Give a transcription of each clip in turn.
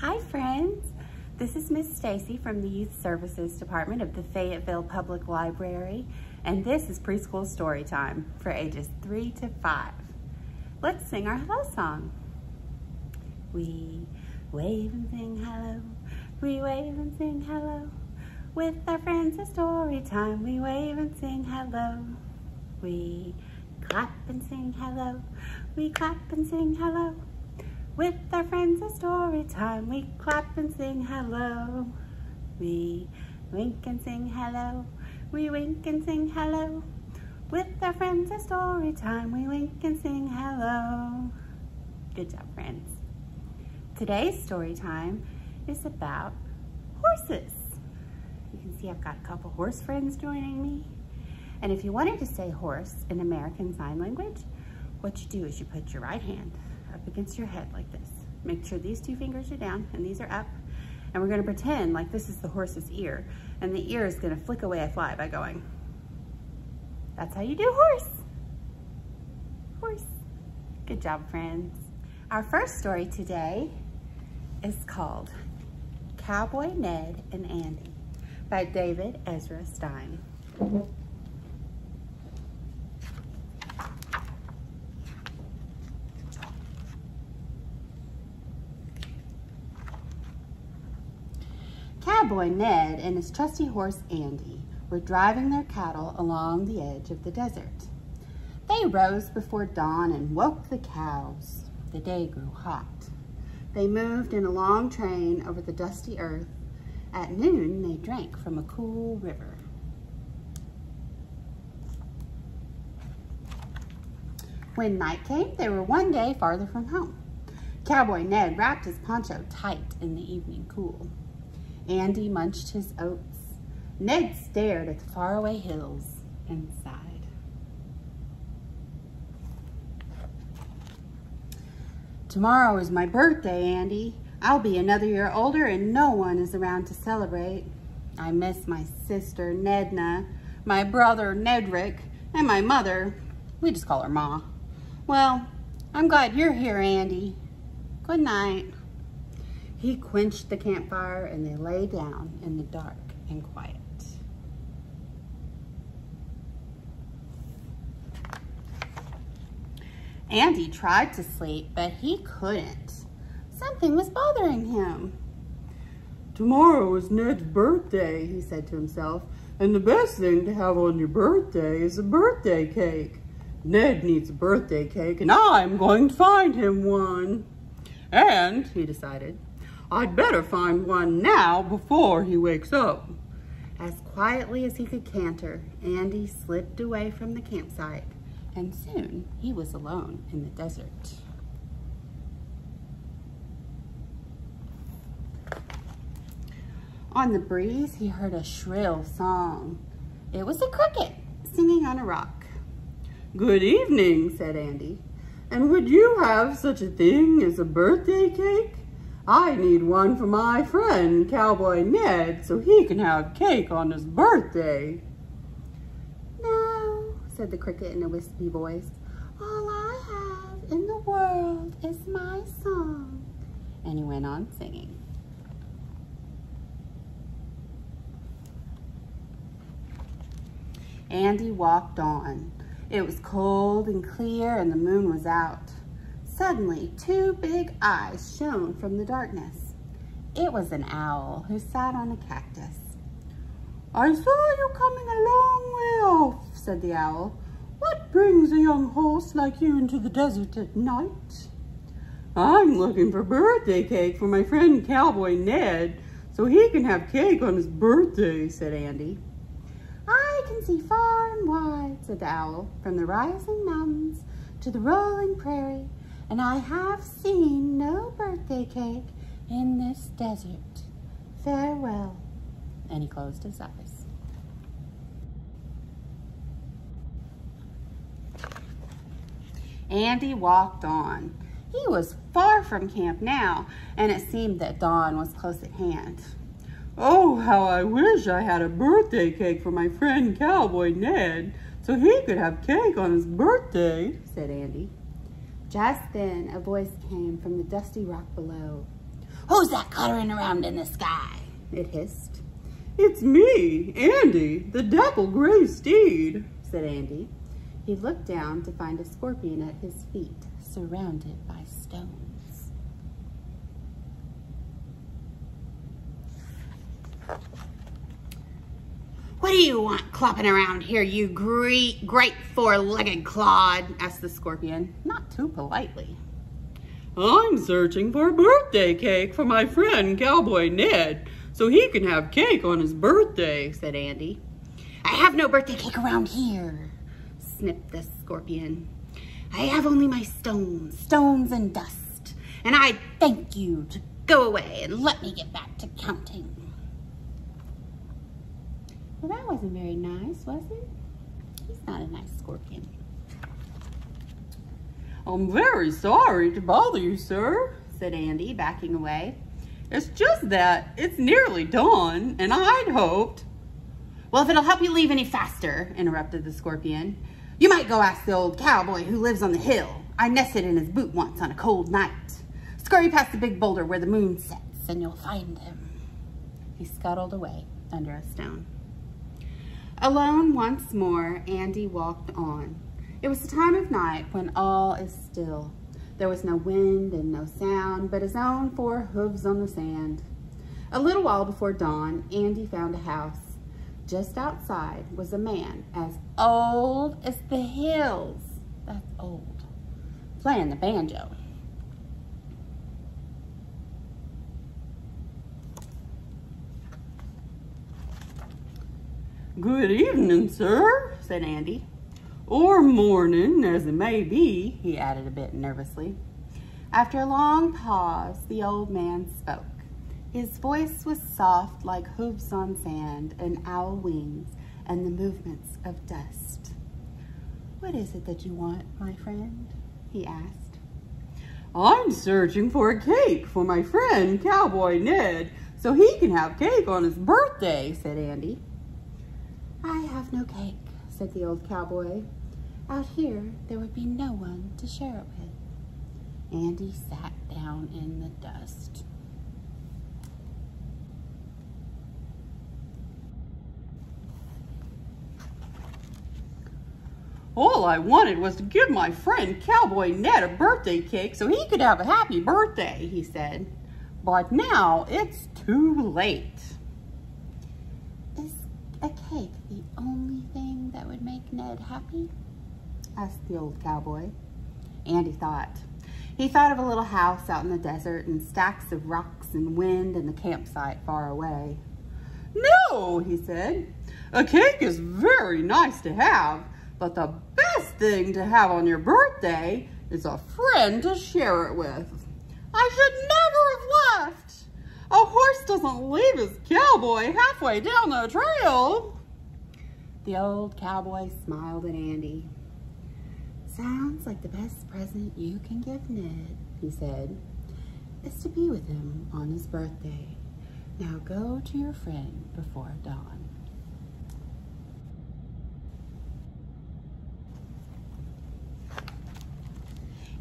Hi friends, this is Miss Stacey from the Youth Services Department of the Fayetteville Public Library and this is preschool story time for ages 3 to 5. Let's sing our hello song. We wave and sing hello, we wave and sing hello. With our friends it's story time, we wave and sing hello. We clap and sing hello, we clap and sing hello. With our friends it's story time, we clap and sing hello. We wink and sing hello, we wink and sing hello. With our friends it's story time, we wink and sing hello. Good job, friends. Today's story time is about horses. You can see I've got a couple horse friends joining me. And if you wanted to say horse in American Sign Language, what you do is you put your right hand against your head like this. Make sure these two fingers are down and these are up. And we're gonna pretend like this is the horse's ear and the ear is gonna flick away a fly by going. That's how you do horse. Horse. Good job, friends. Our first story today is called Cowboy Ned and Andy by David Ezra Stein. Cowboy Ned and his trusty horse Andy were driving their cattle along the edge of the desert. They rose before dawn and woke the cows. The day grew hot. They moved in a long train over the dusty earth. At noon, they drank from a cool river. When night came, they were one day farther from home. Cowboy Ned wrapped his poncho tight in the evening cool. Andy munched his oats. Ned stared at the faraway hills and sighed. Tomorrow is my birthday, Andy. I'll be another year older and no one is around to celebrate. I miss my sister, Nedna, my brother, Nedrick, and my mother. We just call her Ma. Well, I'm glad you're here, Andy. Good night. He quenched the campfire and they lay down in the dark and quiet. Andy tried to sleep, but he couldn't. Something was bothering him. Tomorrow is Ned's birthday, he said to himself, and the best thing to have on your birthday is a birthday cake. Ned needs a birthday cake, and I'm going to find him one. And, he decided, I'd better find one now before he wakes up. As quietly as he could canter, Andy slipped away from the campsite and soon he was alone in the desert. On the breeze, he heard a shrill song. It was a cricket singing on a rock. Good evening, said Andy. And would you have such a thing as a birthday cake? I need one for my friend, Cowboy Ned, so he can have cake on his birthday No, said the cricket in a wispy voice. All I have in the world is my song. And he went on singing. Andy walked on. It was cold and clear and the moon was out. Suddenly, two big eyes shone from the darkness. It was an owl who sat on a cactus. I saw you coming a long way off, said the owl. What brings a young horse like you into the desert at night? I'm looking for birthday cake for my friend Cowboy Ned, so he can have cake on his birthday, said Andy. I can see far and wide, said the owl, from the rising mountains to the rolling prairie, and I have seen no birthday cake in this desert. Farewell. And he closed his eyes. Andy walked on. He was far from camp now, and it seemed that dawn was close at hand. Oh, how I wish I had a birthday cake for my friend Cowboy Ned, so he could have cake on his birthday, said Andy. Just then, a voice came from the dusty rock below. Who's that cluttering around in the sky? It hissed. It's me, Andy, the dapple gray steed, said Andy. He looked down to find a scorpion at his feet, surrounded by stones. What do you want clopping around here, you great, great four-legged clod? asked the scorpion, not too politely. I'm searching for a birthday cake for my friend Cowboy Ned, so he can have cake on his birthday, said Andy. I have no birthday cake around here, sniffed the scorpion. I have only my stones, stones and dust, and I thank you to go away and let me get back to counting. Well, that wasn't very nice, was it? He's not a nice scorpion. I'm very sorry to bother you, sir, said Andy, backing away. It's just that it's nearly dawn, and I'd hoped... Well, if it'll help you leave any faster, interrupted the scorpion, you might go ask the old cowboy who lives on the hill. I nested in his boot once on a cold night. Scurry past the big boulder where the moon sets, and you'll find him. He scuttled away under a stone. Alone once more, Andy walked on. It was the time of night when all is still. There was no wind and no sound, but his own four hooves on the sand. A little while before dawn, Andy found a house. Just outside was a man as old as the hills. That's old. Playing the banjo. Good evening, sir, said Andy. Or morning, as it may be, he added a bit nervously. After a long pause, the old man spoke. His voice was soft like hooves on sand and owl wings and the movements of dust. What is it that you want, my friend? he asked. I'm searching for a cake for my friend Cowboy Ned so he can have cake on his birthday, said Andy. I have no cake, said the old cowboy. Out here, there would be no one to share it with. Andy sat down in the dust. All I wanted was to give my friend Cowboy Ned a birthday cake so he could have a happy birthday, he said. But now it's too late Is a cake only thing that would make Ned happy? asked the old cowboy. Andy thought. He thought of a little house out in the desert and stacks of rocks and wind and the campsite far away. No, he said. A cake is very nice to have, but the best thing to have on your birthday is a friend to share it with. I should never have left. A horse doesn't leave his cowboy halfway down the trail. The old cowboy smiled at Andy. Sounds like the best present you can give Ned, he said, is to be with him on his birthday. Now go to your friend before dawn.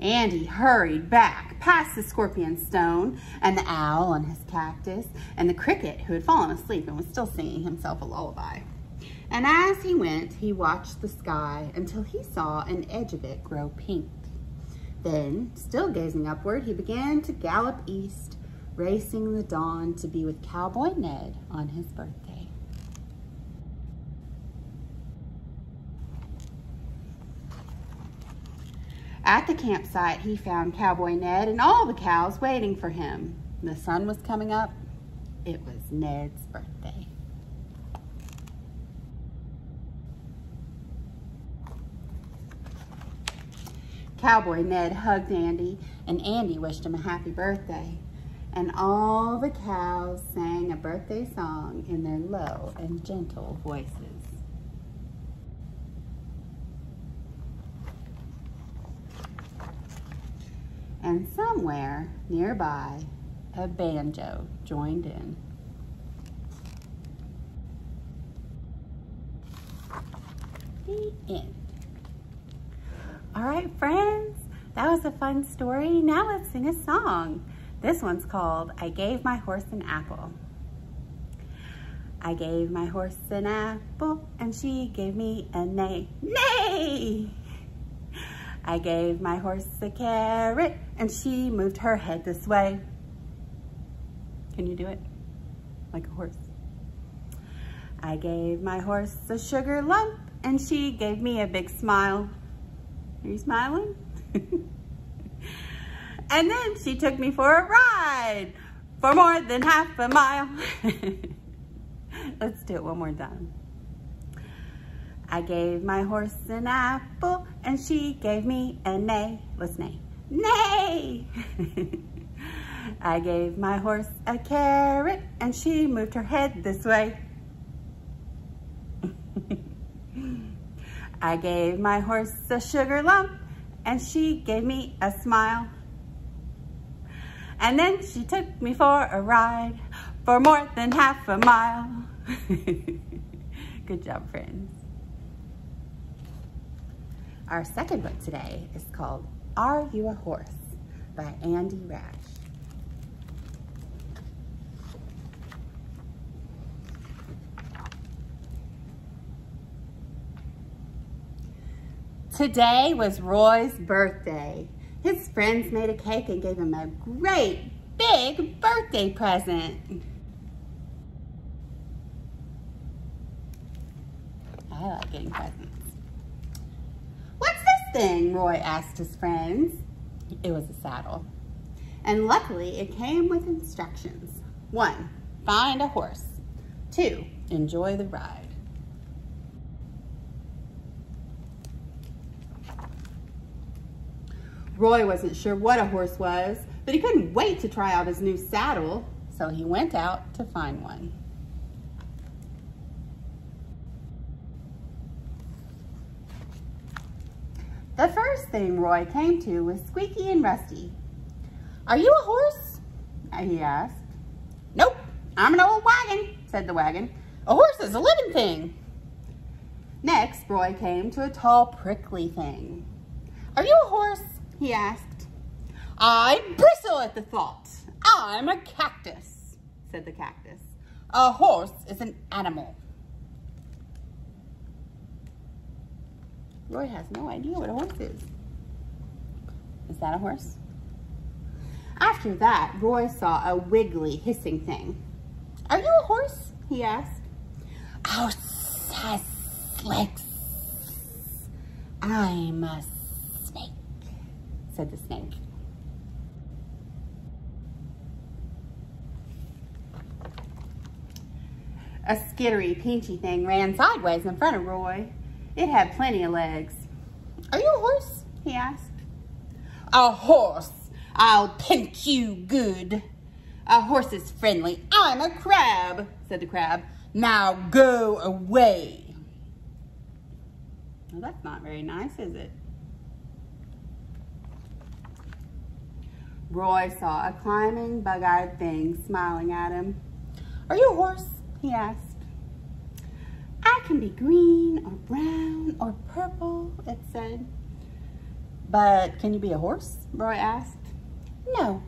Andy hurried back past the scorpion stone and the owl on his cactus and the cricket who had fallen asleep and was still singing himself a lullaby. And as he went, he watched the sky until he saw an edge of it grow pink. Then, still gazing upward, he began to gallop east, racing the dawn to be with Cowboy Ned on his birthday. At the campsite, he found Cowboy Ned and all the cows waiting for him. The sun was coming up. It was Ned's birthday. Cowboy Ned hugged Andy, and Andy wished him a happy birthday. And all the cows sang a birthday song in their low and gentle voices. and somewhere nearby, a banjo joined in. The end. Right, friends, that was a fun story. Now let's sing a song. This one's called I Gave My Horse an Apple. I gave my horse an apple and she gave me a neigh. Neigh! I gave my horse a carrot and she moved her head this way. Can you do it? Like a horse. I gave my horse a sugar lump and she gave me a big smile. Are you smiling? and then she took me for a ride for more than half a mile. Let's do it one more time. I gave my horse an apple and she gave me a nay. Let's nay. Neigh! I gave my horse a carrot and she moved her head this way. I gave my horse a sugar lump and she gave me a smile. And then she took me for a ride for more than half a mile. Good job, friends. Our second book today is called Are You a Horse by Andy Rash. Today was Roy's birthday. His friends made a cake and gave him a great big birthday present. I like getting presents. What's this thing? Roy asked his friends. It was a saddle. And luckily, it came with instructions. One, find a horse. Two, enjoy the ride. Roy wasn't sure what a horse was, but he couldn't wait to try out his new saddle, so he went out to find one. The first thing Roy came to was Squeaky and Rusty. Are you a horse? He asked. Nope, I'm an old wagon, said the wagon. A horse is a living thing. Next, Roy came to a tall, prickly thing. Are you a horse? He asked. I bristle at the thought. I'm a cactus, said the cactus. A horse is an animal. Roy has no idea what a horse is. Is that a horse? After that, Roy saw a wiggly, hissing thing. Are you a horse? he asked. Oh, legs. I'm a said the snake. A skittery, pinchy thing ran sideways in front of Roy. It had plenty of legs. Are you a horse? he asked. A horse. I'll pinch you good. A horse is friendly. I'm a crab, said the crab. Now go away. Well, that's not very nice, is it? Roy saw a climbing, bug-eyed thing smiling at him. Are you a horse? he asked. I can be green or brown or purple, it said. But can you be a horse? Roy asked. No,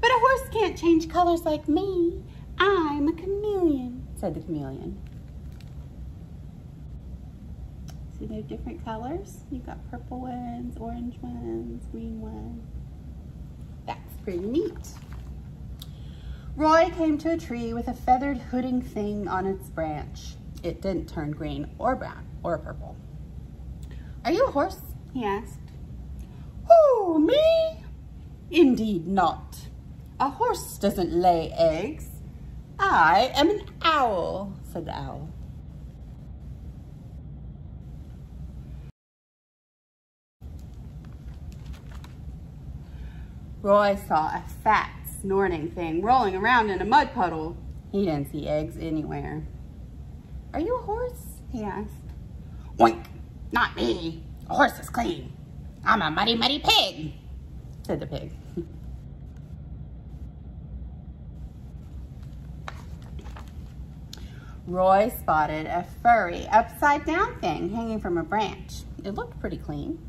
but a horse can't change colors like me. I'm a chameleon, said the chameleon. See, they're different colors. You've got purple ones, orange ones, green ones. Pretty neat. Roy came to a tree with a feathered hooding thing on its branch it didn't turn green or brown or purple. Are you a horse? he asked. Who, me? Indeed not. A horse doesn't lay eggs. I am an owl, said the owl. Roy saw a fat, snorting thing rolling around in a mud puddle. He didn't see eggs anywhere. Are you a horse? he asked. Oink, not me. A horse is clean. I'm a muddy, muddy pig, said the pig. Roy spotted a furry, upside down thing hanging from a branch. It looked pretty clean.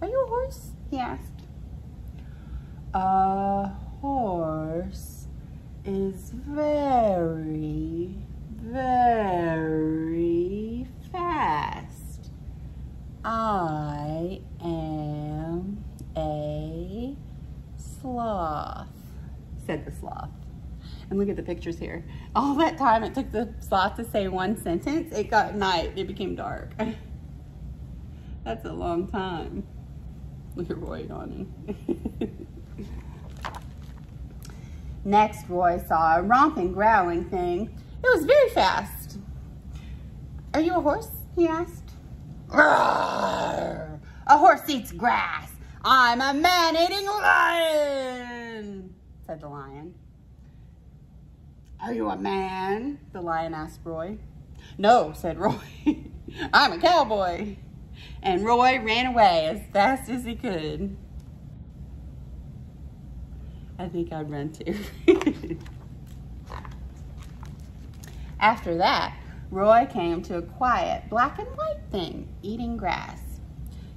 Are you a horse? he asked. A horse is very, very fast. I am a sloth, said the sloth. And look at the pictures here. All that time it took the sloth to say one sentence, it got night, it became dark. That's a long time. Look at Roy yawning. Next, Roy saw a romping, growling thing. It was very fast. Are you a horse? he asked. A horse eats grass. I'm a man-eating lion, said the lion. Are you a man? The lion asked Roy. No, said Roy. I'm a cowboy. And Roy ran away as fast as he could. I think I'd run too. After that, Roy came to a quiet black and white thing eating grass.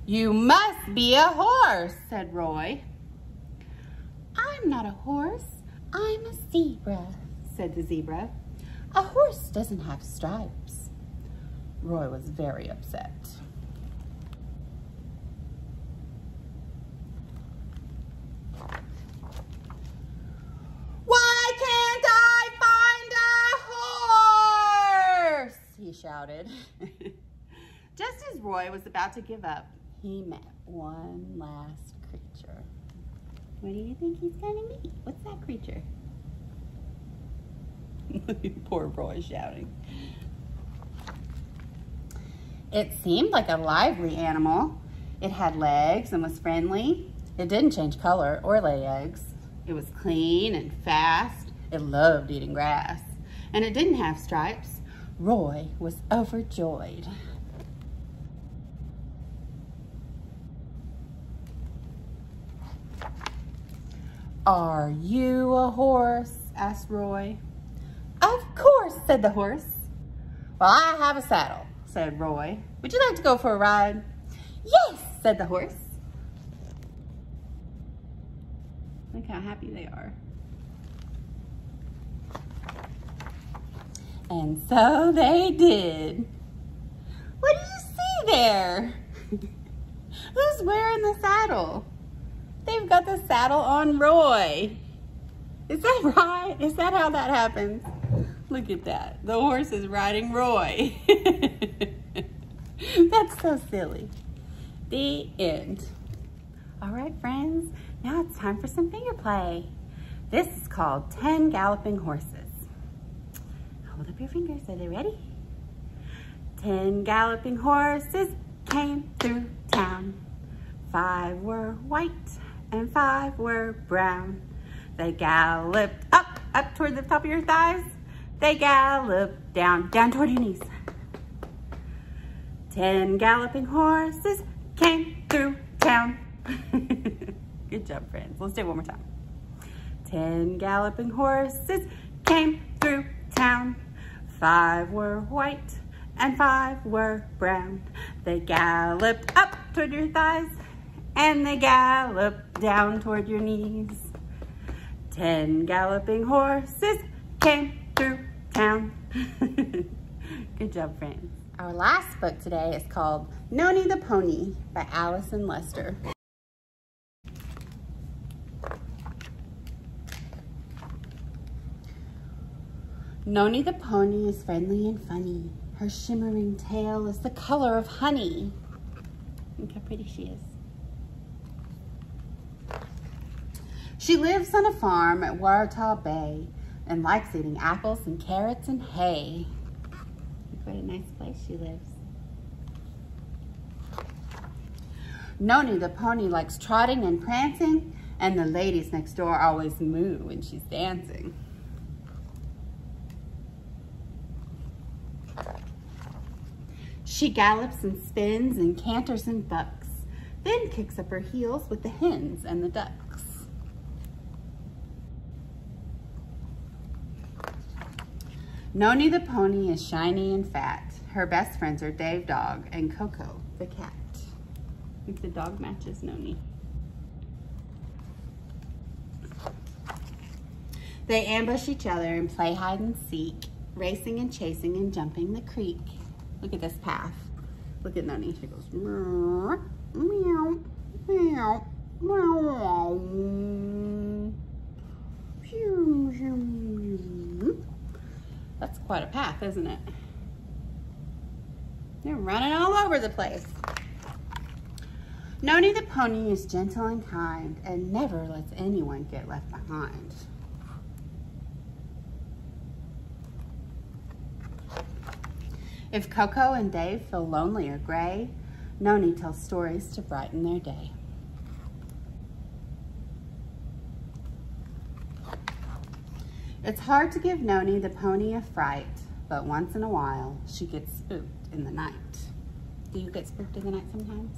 You must be a horse, said Roy. I'm not a horse, I'm a zebra, said the zebra. A horse doesn't have stripes. Roy was very upset. Why can't I find a horse? He shouted. Just as Roy was about to give up, he met one last creature. What do you think he's gonna meet? What's that creature? Poor Roy shouting. It seemed like a lively animal. It had legs and was friendly. It didn't change color or lay eggs. It was clean and fast. It loved eating grass. And it didn't have stripes. Roy was overjoyed. Are you a horse? asked Roy. Of course, said the horse. Well, I have a saddle, said Roy. Would you like to go for a ride? Yes, said the horse. Look how happy they are. And so they did. What do you see there? Who's wearing the saddle? They've got the saddle on Roy. Is that right? Is that how that happens? Look at that. The horse is riding Roy. That's so silly. The end. All right, friends. Now it's time for some finger play. This is called 10 Galloping Horses. Hold up your fingers. Are they ready? 10 galloping horses came through town. Five were white and five were brown. They galloped up, up toward the top of your thighs. They galloped down, down toward your knees. Ten galloping horses came through town. Good job, friends. Let's do it one more time. Ten galloping horses came through town. Five were white and five were brown. They galloped up toward your thighs and they galloped down toward your knees. Ten galloping horses came through town. Good job, friends. Our last book today is called Noni the Pony by Alison Lester. Noni the pony is friendly and funny. Her shimmering tail is the color of honey. Look how pretty she is. She lives on a farm at Waratah Bay and likes eating apples and carrots and hay. Look what a nice place she lives. Noni the pony likes trotting and prancing and the ladies next door always moo when she's dancing. She gallops and spins and canters and bucks, then kicks up her heels with the hens and the ducks. Noni the pony is shiny and fat. Her best friends are Dave Dog and Coco the cat. I think the dog matches Noni. They ambush each other and play hide and seek, racing and chasing and jumping the creek. Look at this path. Look at Noni. She goes meow, meow, meow, meow. That's quite a path, isn't it? They're running all over the place. Noni the pony is gentle and kind and never lets anyone get left behind. If Coco and Dave feel lonely or gray, Noni tells stories to brighten their day. It's hard to give Noni the pony a fright, but once in a while, she gets spooked in the night. Do you get spooked in the night sometimes?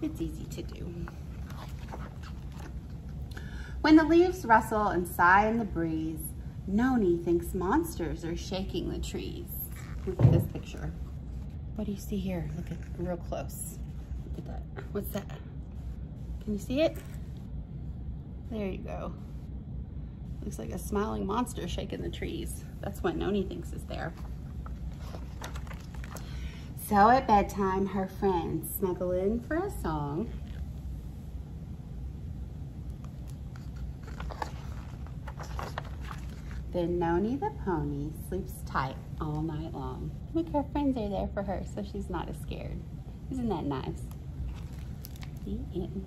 It's easy to do. When the leaves rustle and sigh in the breeze, Noni thinks monsters are shaking the trees. Look at this picture. What do you see here? Look at real close. Look at that. What's that? Can you see it? There you go. Looks like a smiling monster shaking the trees. That's what Noni thinks is there. So at bedtime, her friends snuggle in for a song. Then Noni the pony sleeps tight all night long. Look, her friends are there for her, so she's not as scared. Isn't that nice? The end.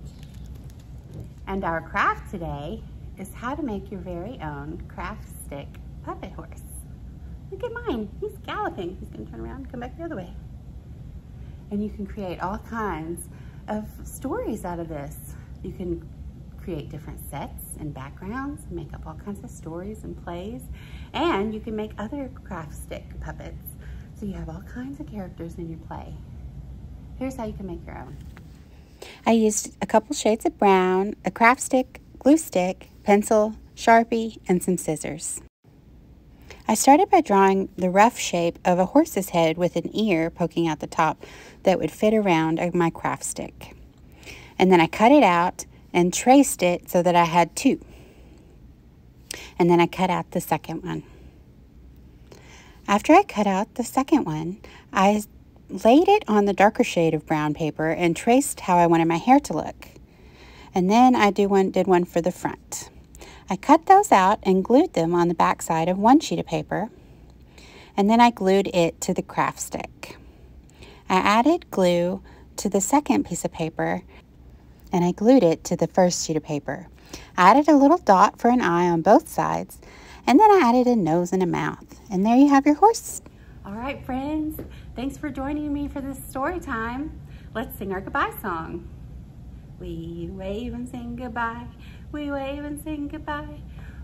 And our craft today is how to make your very own craft stick puppet horse. Look at mine, he's galloping. He's gonna turn around and come back the other way. And you can create all kinds of stories out of this. You can create different sets and backgrounds, make up all kinds of stories and plays, and you can make other craft stick puppets. So you have all kinds of characters in your play. Here's how you can make your own. I used a couple shades of brown, a craft stick, glue stick, pencil, Sharpie, and some scissors. I started by drawing the rough shape of a horse's head with an ear poking out the top that would fit around my craft stick. And then I cut it out and traced it so that I had two. And then I cut out the second one. After I cut out the second one, I laid it on the darker shade of brown paper and traced how I wanted my hair to look. And then I do one, did one for the front. I cut those out and glued them on the back side of one sheet of paper, and then I glued it to the craft stick. I added glue to the second piece of paper, and I glued it to the first sheet of paper. I added a little dot for an eye on both sides, and then I added a nose and a mouth. And there you have your horse. All right, friends. Thanks for joining me for this story time. Let's sing our goodbye song. We wave and sing goodbye we wave and sing goodbye.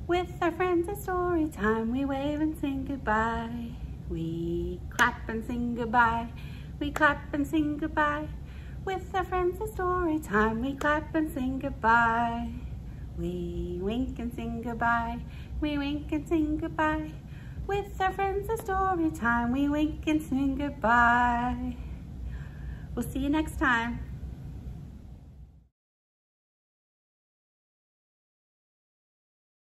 With our friends at story time, we wave and sing goodbye. We clap and sing goodbye. We clap and sing goodbye. With our friends at story time, we clap and sing goodbye. We wink and sing goodbye. We wink and sing goodbye. With our friends at story time, we wink and sing goodbye. We'll see you next time.